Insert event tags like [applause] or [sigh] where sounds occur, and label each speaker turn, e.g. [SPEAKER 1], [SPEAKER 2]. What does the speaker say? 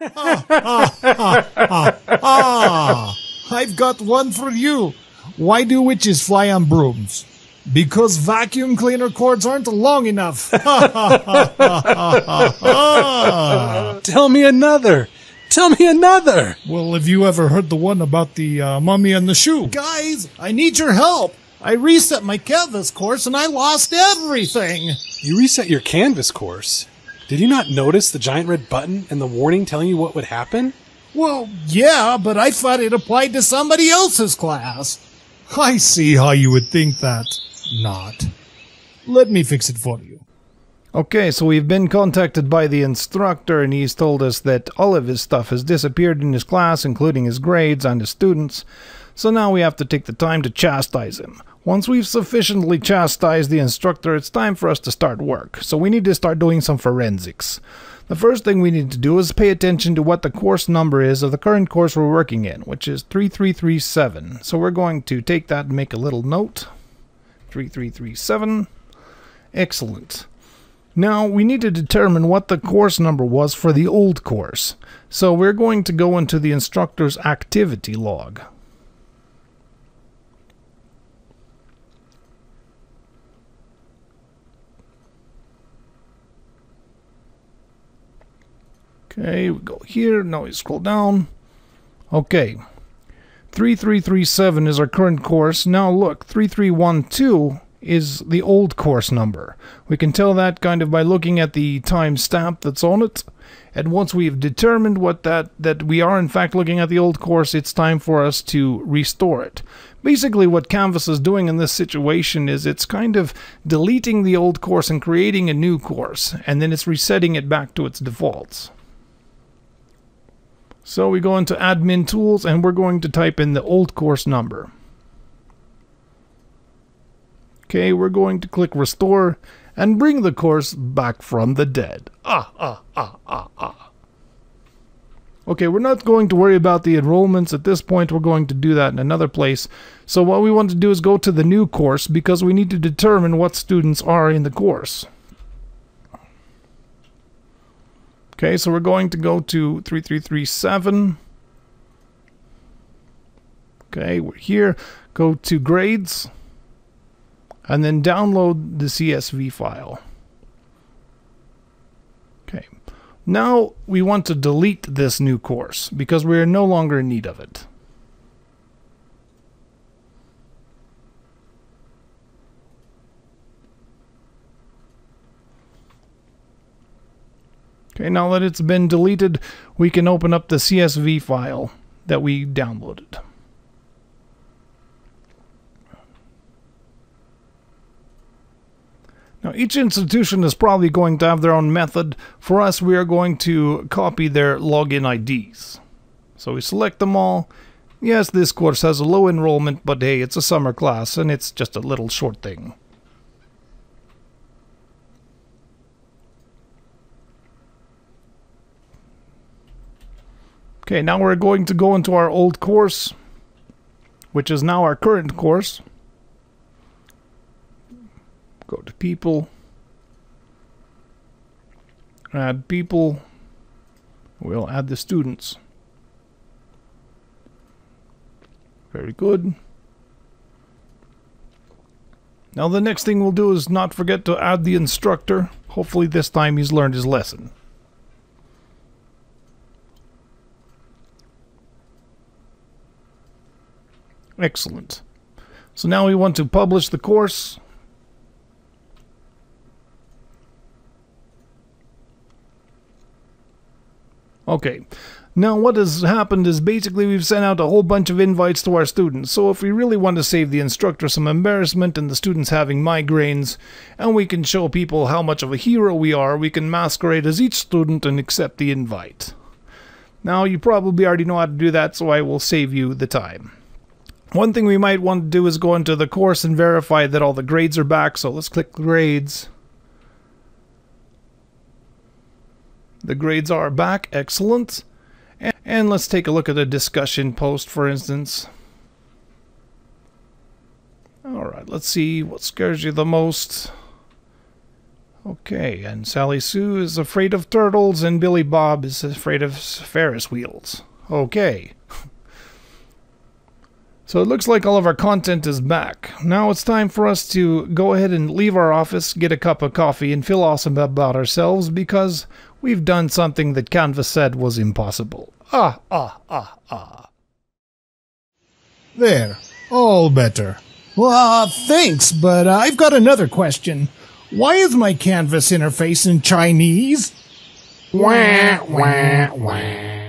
[SPEAKER 1] ah, ah, ah, ah, ah. I've got one for you. Why do witches fly on brooms? Because vacuum cleaner cords aren't long enough. [laughs]
[SPEAKER 2] Tell me another. Tell me another.
[SPEAKER 1] well, have you ever heard the one about the uh, mummy and the shoe? Guys, I need your help. I reset my canvas course and I lost everything.
[SPEAKER 2] You reset your canvas course. Did you not notice the giant red button and the warning telling you what would happen?
[SPEAKER 1] Well, yeah, but I thought it applied to somebody else's class. I see how you would think that. Not. Let me fix it for you.
[SPEAKER 3] Okay, so we've been contacted by the instructor, and he's told us that all of his stuff has disappeared in his class, including his grades and his students. So now we have to take the time to chastise him. Once we've sufficiently chastised the instructor, it's time for us to start work. So we need to start doing some forensics. The first thing we need to do is pay attention to what the course number is of the current course we're working in, which is 3337. So we're going to take that and make a little note. 3337. Excellent. Now, we need to determine what the course number was for the old course. So we're going to go into the instructor's activity log. Okay, we go here. Now we scroll down. Okay. 3337 is our current course. Now look, 3312 is the old course number. We can tell that kind of by looking at the time stamp that's on it. And once we've determined what that that we are in fact looking at the old course, it's time for us to restore it. Basically what Canvas is doing in this situation is it's kind of deleting the old course and creating a new course, and then it's resetting it back to its defaults. So we go into admin tools and we're going to type in the old course number. Okay, we're going to click restore and bring the course back from the dead. Ah, ah, ah, ah, ah. Okay, we're not going to worry about the enrollments at this point. We're going to do that in another place. So what we want to do is go to the new course because we need to determine what students are in the course. Okay, so we're going to go to 3337. Okay, we're here. Go to grades. And then download the CSV file. Okay. Now we want to delete this new course because we are no longer in need of it. Okay, now that it's been deleted, we can open up the CSV file that we downloaded. Now, each institution is probably going to have their own method. For us, we are going to copy their login IDs. So we select them all. Yes, this course has a low enrollment, but hey, it's a summer class and it's just a little short thing. Okay, now we're going to go into our old course, which is now our current course. Go to people, add people, we'll add the students. Very good. Now the next thing we'll do is not forget to add the instructor. Hopefully this time he's learned his lesson. Excellent. So now we want to publish the course. Okay. Now what has happened is basically we've sent out a whole bunch of invites to our students. So if we really want to save the instructor some embarrassment and the students having migraines, and we can show people how much of a hero we are, we can masquerade as each student and accept the invite. Now you probably already know how to do that, so I will save you the time. One thing we might want to do is go into the course and verify that all the grades are back. So let's click grades. The grades are back. Excellent. And let's take a look at a discussion post, for instance. Alright, let's see what scares you the most. Okay, and Sally Sue is afraid of turtles, and Billy Bob is afraid of Ferris wheels. Okay. [laughs] So it looks like all of our content is back. Now it's time for us to go ahead and leave our office, get a cup of coffee, and feel awesome about ourselves because we've done something that Canvas said was impossible. Ah, ah, ah, ah.
[SPEAKER 1] There, all better. Well, uh, thanks, but uh, I've got another question. Why is my canvas interface in Chinese?
[SPEAKER 4] Wah, wah, wah.